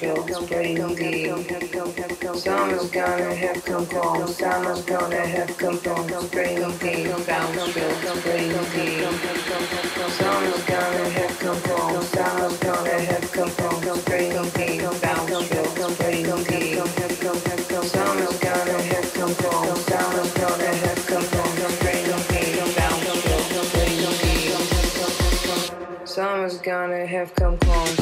bounce road. Summer's gonna have come home. Summer's gonna have come home. Spring deep, bounce. Summer's gonna have come home. Summer's gonna have come home. Spring bounce gonna have come home. Gonna have come home. Bounce. Summer's gonna have come home.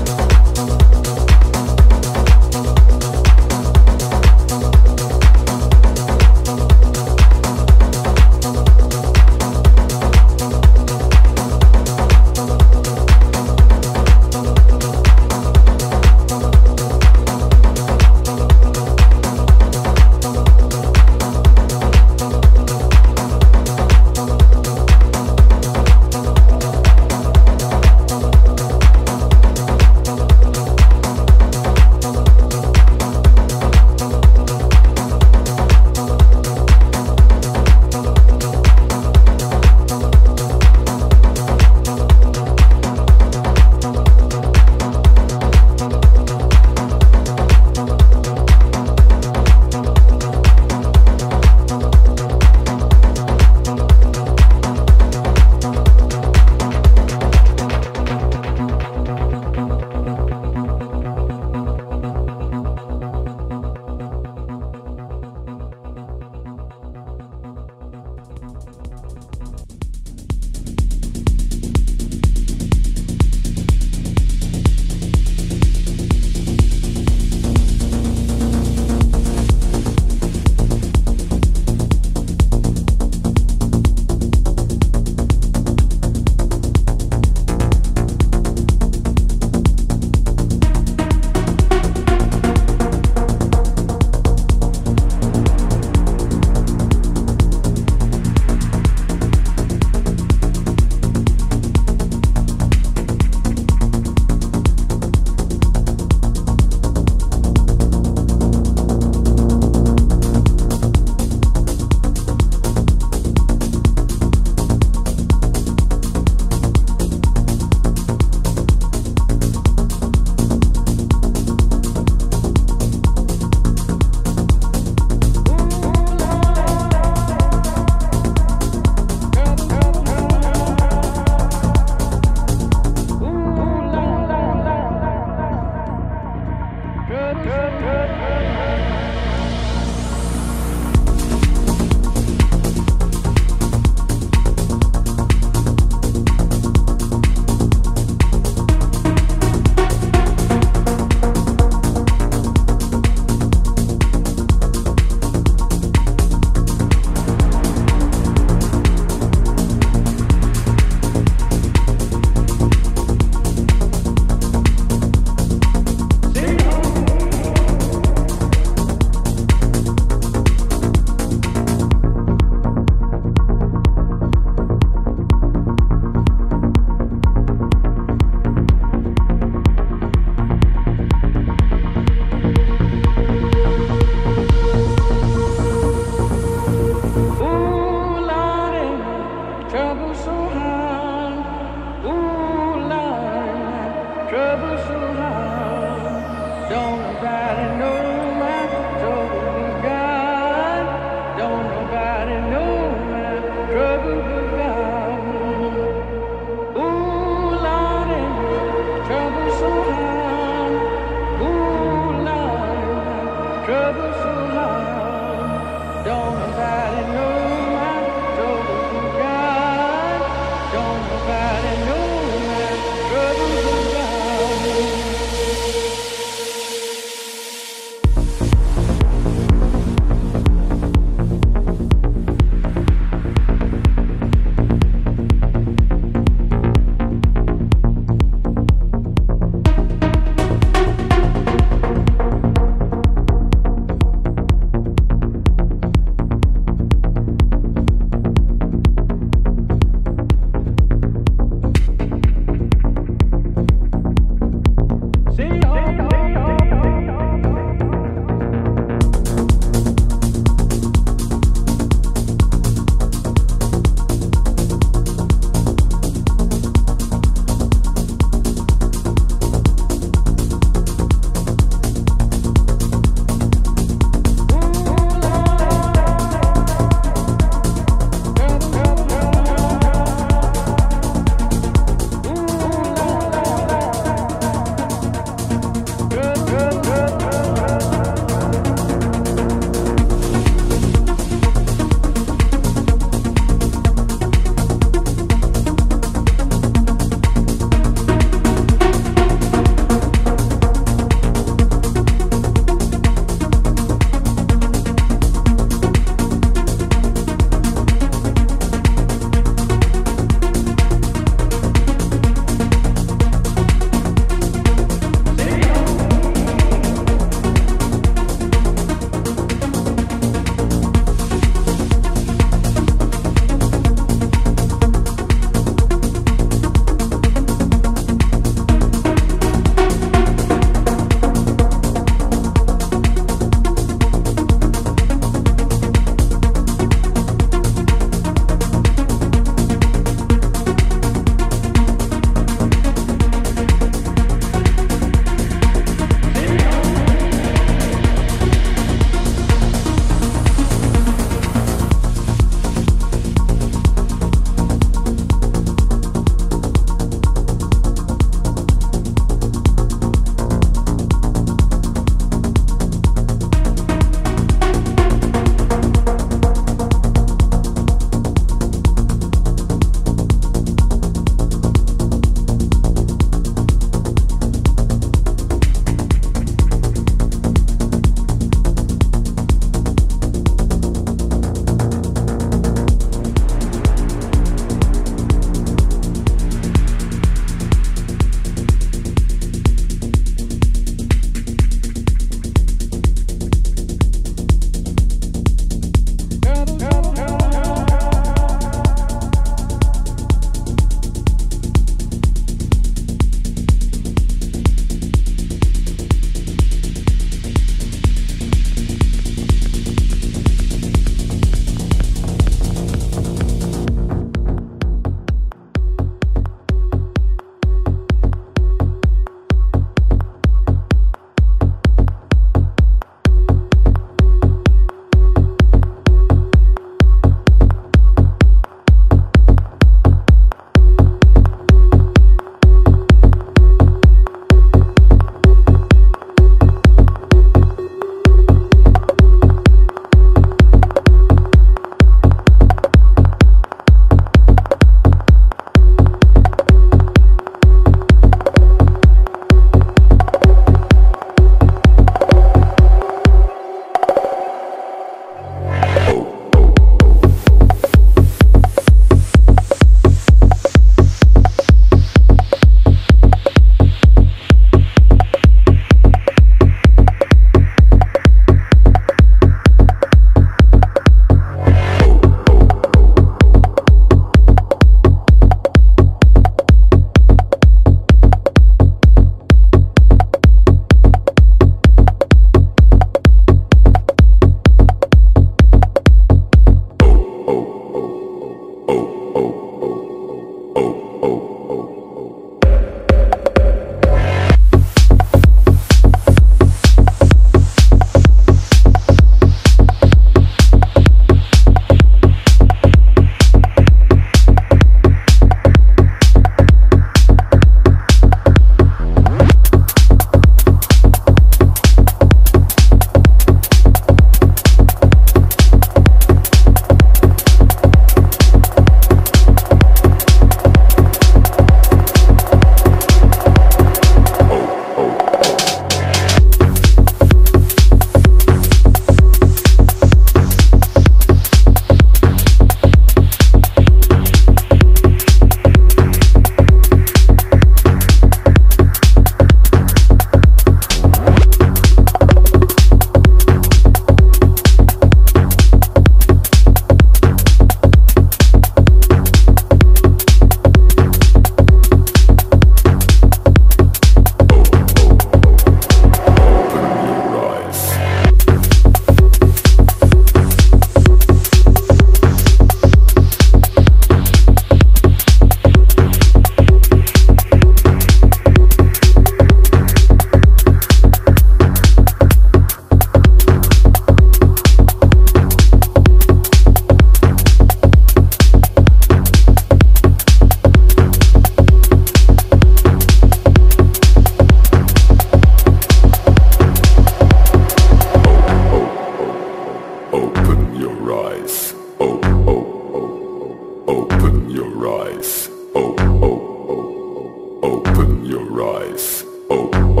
Oh, oh.